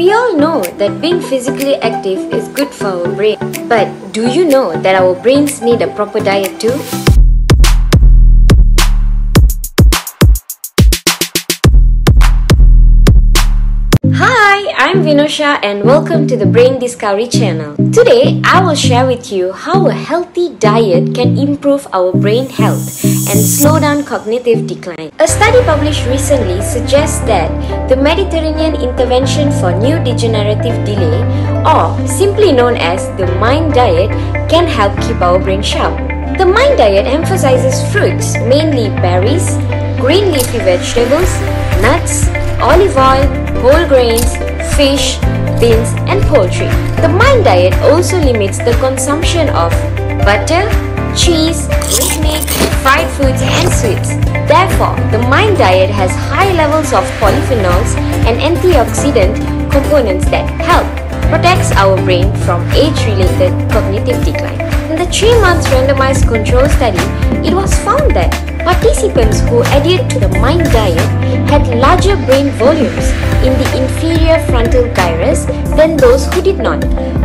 We all know that being physically active is good for our brain. But do you know that our brains need a proper diet too? I'm Vinosha and welcome to the Brain Discovery channel. Today, I will share with you how a healthy diet can improve our brain health and slow down cognitive decline. A study published recently suggests that the Mediterranean intervention for neurodegenerative delay, or simply known as the MIND diet, can help keep our brain sharp. The MIND diet emphasizes fruits, mainly berries, green leafy vegetables, nuts, olive oil, whole grains, fish, beans, and poultry. The MIND diet also limits the consumption of butter, cheese, meat, fried foods, and sweets. Therefore, the MIND diet has high levels of polyphenols and antioxidant components that help protects our brain from age-related cognitive decline. In the 3-month randomized control study, it was found that Participants who adhered to the MIND diet had larger brain volumes in the inferior frontal gyrus than those who did not.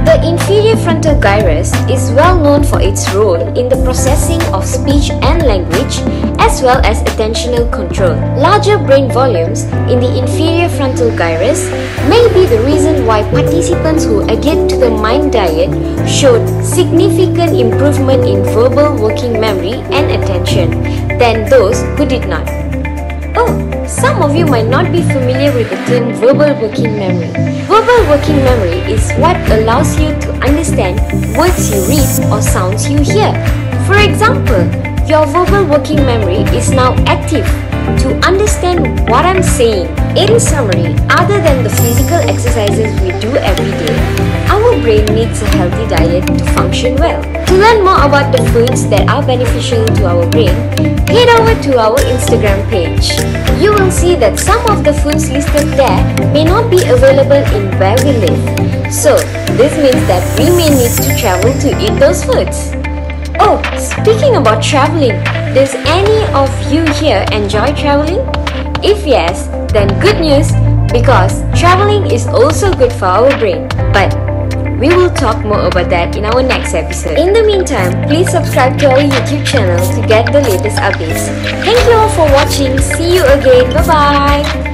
The inferior frontal gyrus is well known for its role in the processing of speech and language as well as attentional control. Larger brain volumes in the inferior frontal gyrus may be the reason why participants who adhered to the MIND diet showed significant improvement in verbal working memory and attention than those who did not. Oh, some of you might not be familiar with the term verbal working memory. Verbal working memory is what allows you to understand words you read or sounds you hear. For example, your verbal working memory is now active to understand what I'm saying. In summary, other than the physical exercises we do every day, our brain needs a healthy diet to function well. To learn more about the foods that are beneficial to our brain, head over to our Instagram page. You will see that some of the foods listed there may not be available in where we live. So, this means that we may need to travel to eat those foods. Oh, speaking about traveling, does any of you here enjoy traveling? If yes, then good news because traveling is also good for our brain. But we will talk more about that in our next episode. In the meantime, please subscribe to our YouTube channel to get the latest updates. Thank you all for watching. See you again. Bye bye.